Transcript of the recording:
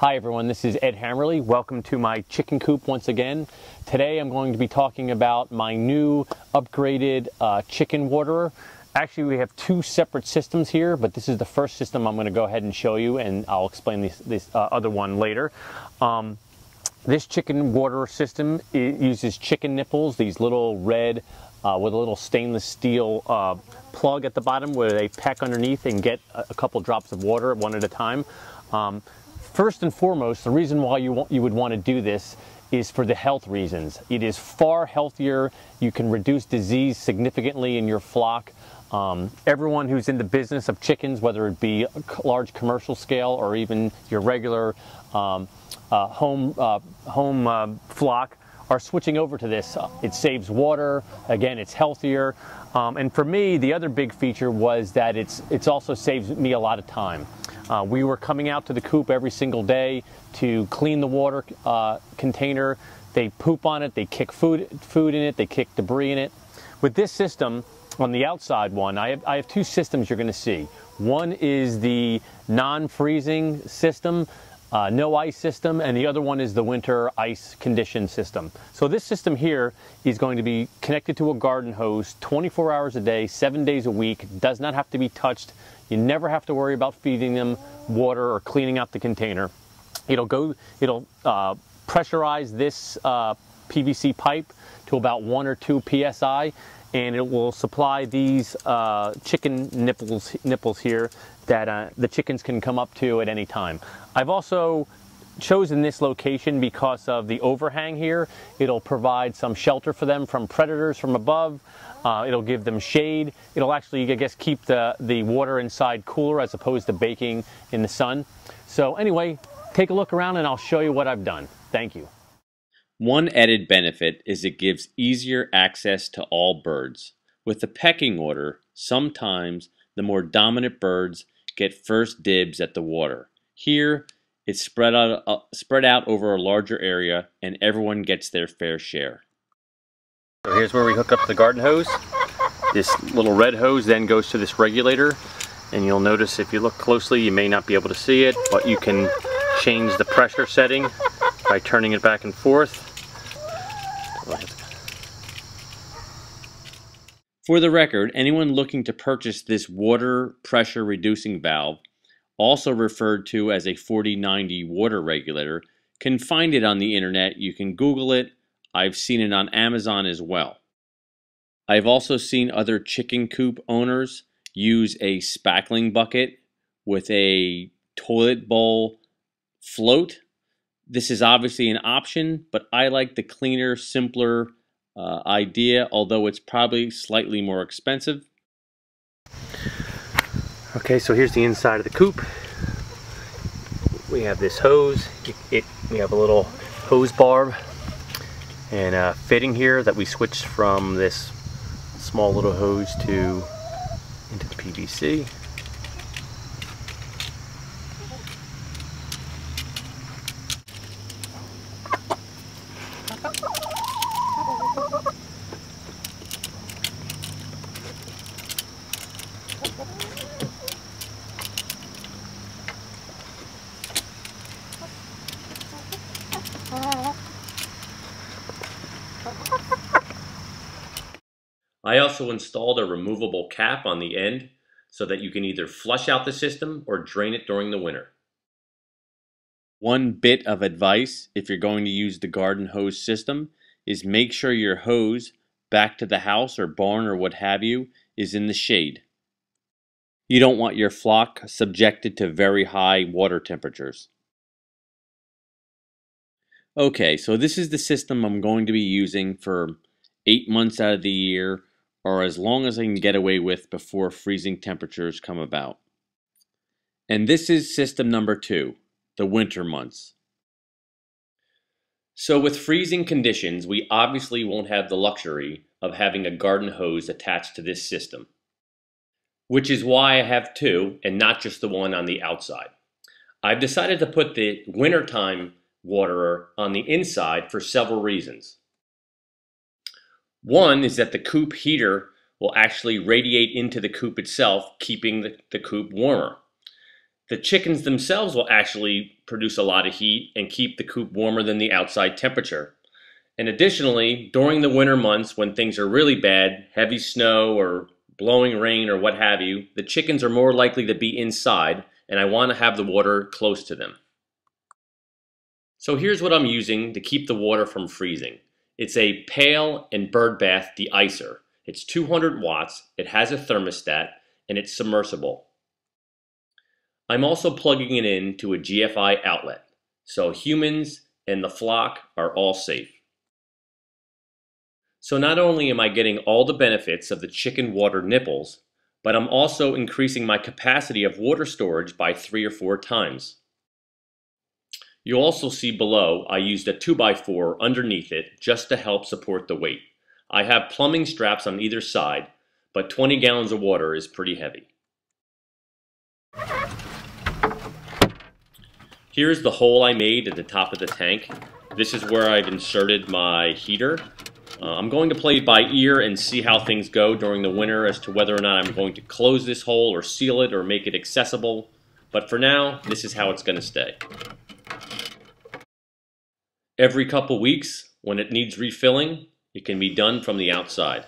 Hi everyone, this is Ed Hammerly. Welcome to my chicken coop once again. Today I'm going to be talking about my new upgraded uh, chicken waterer. Actually, we have two separate systems here, but this is the first system I'm going to go ahead and show you, and I'll explain this, this uh, other one later. Um, this chicken waterer system uses chicken nipples, these little red uh, with a little stainless steel uh, plug at the bottom where they peck underneath and get a, a couple drops of water one at a time. Um, First and foremost, the reason why you, want, you would want to do this is for the health reasons. It is far healthier. You can reduce disease significantly in your flock. Um, everyone who's in the business of chickens, whether it be large commercial scale or even your regular um, uh, home, uh, home uh, flock, are switching over to this. It saves water. Again, it's healthier. Um, and for me, the other big feature was that it's, it's also saves me a lot of time. Uh, we were coming out to the coop every single day to clean the water uh, container. They poop on it, they kick food, food in it, they kick debris in it. With this system, on the outside one, I have, I have two systems you're going to see. One is the non-freezing system, uh, no ice system, and the other one is the winter ice condition system. So this system here is going to be connected to a garden hose 24 hours a day, seven days a week, does not have to be touched. You never have to worry about feeding them water or cleaning out the container. It'll go, it'll uh, pressurize this uh, PVC pipe to about one or two PSI and it will supply these uh, chicken nipples, nipples here that uh, the chickens can come up to at any time. I've also chosen this location because of the overhang here. It'll provide some shelter for them from predators from above. Uh, it'll give them shade. It'll actually, I guess, keep the, the water inside cooler as opposed to baking in the sun. So anyway, take a look around and I'll show you what I've done. Thank you. One added benefit is it gives easier access to all birds. With the pecking order, sometimes the more dominant birds get first dibs at the water. Here, it's spread out, uh, spread out over a larger area and everyone gets their fair share. So here's where we hook up the garden hose. This little red hose then goes to this regulator and you'll notice if you look closely you may not be able to see it but you can change the pressure setting by turning it back and forth. For the record, anyone looking to purchase this water pressure reducing valve, also referred to as a 4090 water regulator, can find it on the internet. You can Google it I've seen it on Amazon as well. I've also seen other chicken coop owners use a spackling bucket with a toilet bowl float. This is obviously an option, but I like the cleaner, simpler uh, idea, although it's probably slightly more expensive. Okay, so here's the inside of the coop. We have this hose. It, it we have a little hose barb and a fitting here that we switched from this small little hose to into the PVC. I also installed a removable cap on the end so that you can either flush out the system or drain it during the winter. One bit of advice if you're going to use the garden hose system is make sure your hose back to the house or barn or what have you is in the shade. You don't want your flock subjected to very high water temperatures. Okay, so this is the system I'm going to be using for eight months out of the year or as long as I can get away with before freezing temperatures come about. And this is system number two, the winter months. So with freezing conditions, we obviously won't have the luxury of having a garden hose attached to this system, which is why I have two and not just the one on the outside. I've decided to put the wintertime waterer on the inside for several reasons. One is that the coop heater will actually radiate into the coop itself, keeping the, the coop warmer. The chickens themselves will actually produce a lot of heat and keep the coop warmer than the outside temperature. And additionally, during the winter months when things are really bad, heavy snow or blowing rain or what have you, the chickens are more likely to be inside and I want to have the water close to them. So here's what I'm using to keep the water from freezing. It's a pail and bird bath deicer. It's 200 watts, it has a thermostat, and it's submersible. I'm also plugging it in to a GFI outlet, so humans and the flock are all safe. So not only am I getting all the benefits of the chicken water nipples, but I'm also increasing my capacity of water storage by three or four times. You'll also see below I used a 2x4 underneath it just to help support the weight. I have plumbing straps on either side, but 20 gallons of water is pretty heavy. Here's the hole I made at the top of the tank. This is where I've inserted my heater uh, I'm going to play by ear and see how things go during the winter as to whether or not I'm going to close this hole or seal it or make it accessible. But for now, this is how it's going to stay. Every couple weeks, when it needs refilling, it can be done from the outside.